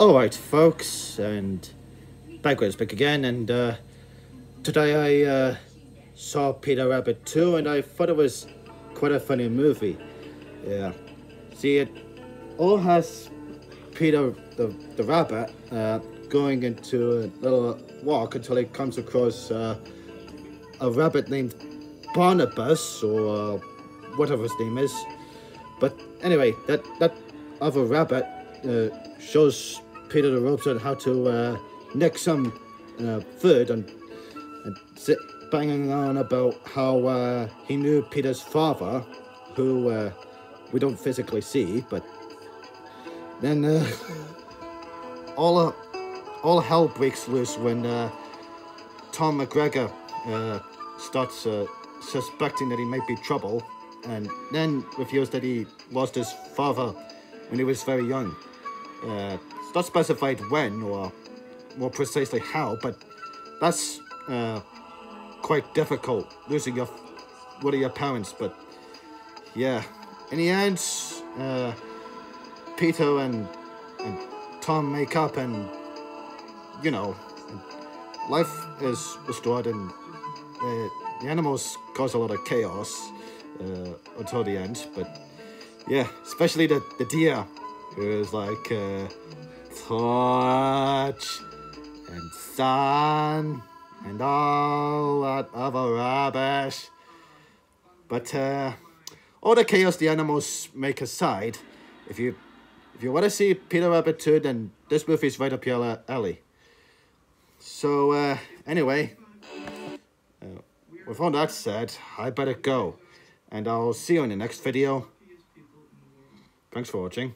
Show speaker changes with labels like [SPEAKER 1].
[SPEAKER 1] Alright folks, and backwards back again, and uh, today I uh, saw Peter Rabbit 2 and I thought it was quite a funny movie. Yeah. See, it all has Peter the, the rabbit uh, going into a little walk until he comes across uh, a rabbit named Barnabas or uh, whatever his name is. But anyway, that, that other rabbit uh, shows Peter the ropes on how to uh, nick some uh, food and, and sit banging on about how uh, he knew Peter's father, who uh, we don't physically see, but then all all hell breaks loose when Tom McGregor starts suspecting that he might be trouble, and then reveals that he lost his father when he was very young. Uh, it's not specified when or more precisely how, but that's uh, quite difficult losing your one of your parents. But yeah, in the end, uh, Peter and, and Tom make up, and you know, life is restored, and uh, the animals cause a lot of chaos uh, until the end. But yeah, especially the the deer, who is like uh, touch and sun and all that other rubbish. But uh, all the chaos the animals make aside, if you if you want to see Peter Rabbit 2, then this movie is right up your alley. So uh, anyway, uh, with all that said, I better go. And I'll see you in the next video. Thanks for watching.